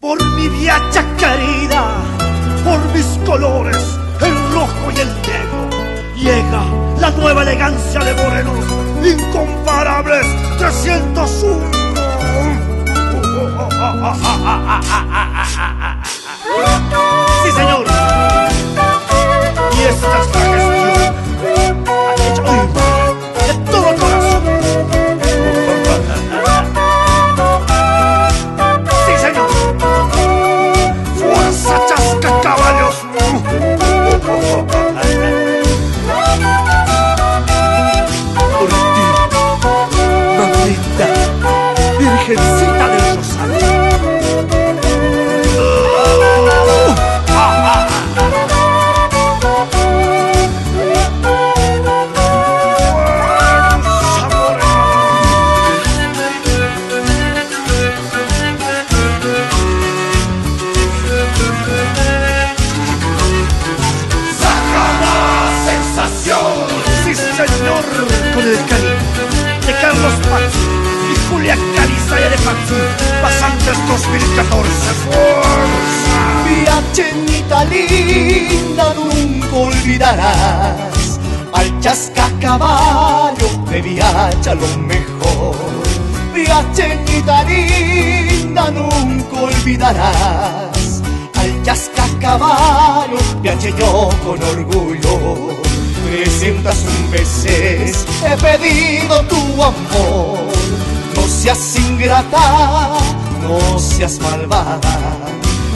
Por mi viacha querida, por mis colores, el rojo y el negro, llega la nueva elegancia de morenos, incomparables 301. Calizaya de Pazzi, pasantes 2014. ¡Fuerza! Viacenita linda, nunca olvidarás al chascacaballo de viacha lo mejor. Viacenita linda, nunca olvidarás al chascacaballo, viache yo con orgullo. Presentas un veces, he pedido tu amor. No seas ingrata, no seas malvada.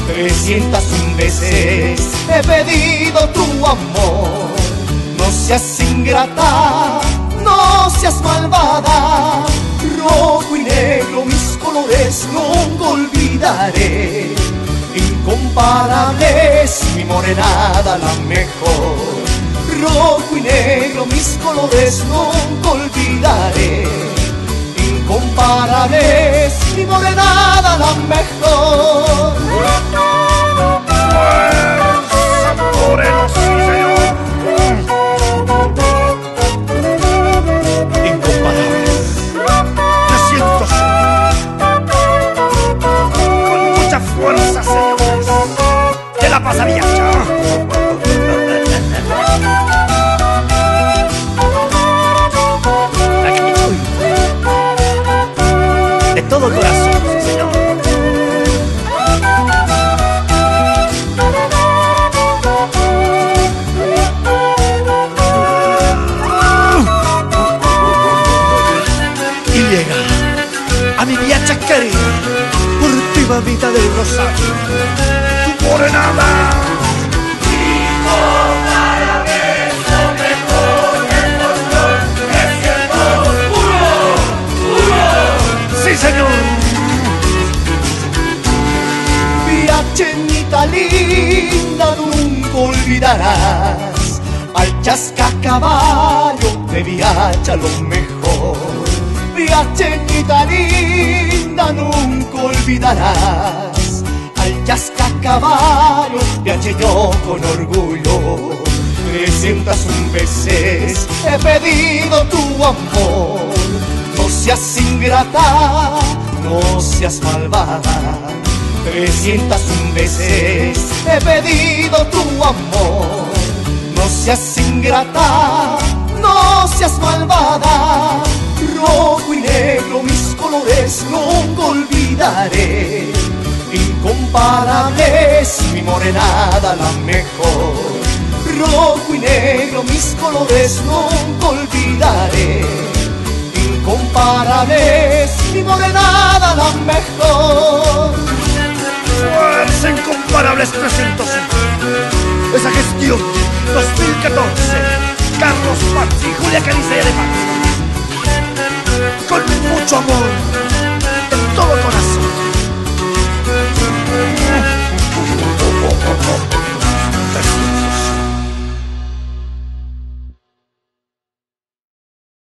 Trescientas un veces he pedido tu amor. No seas ingrata, no seas malvada. Rojo y negro mis colores nunca olvidaré. Incomparables, mi morenada la mejor. Rojo y negro mis colores nunca olvidaré. Incomparables, mi morenada la mejor. A mi viacha querida, por ti mamita del rosario, tu morenada. Sí, señor. Viacenita linda, nunca olvidarás al chascacaballo de viacha lo mejor. Viacenita linda, nunca olvidarás al chascacaballo, viache yo con orgullo. Presentas un veces, he pedido tu amor. No seas ingrata, no seas malvada. Trescientas un veces he pedido tu amor. No seas ingrata, no seas malvada. Rojo y negro mis colores nunca olvidaré. Incomparables, mi morenada la mejor. Rojo y negro mis colores nunca olvidaré incomparables, mi morenada la mejor.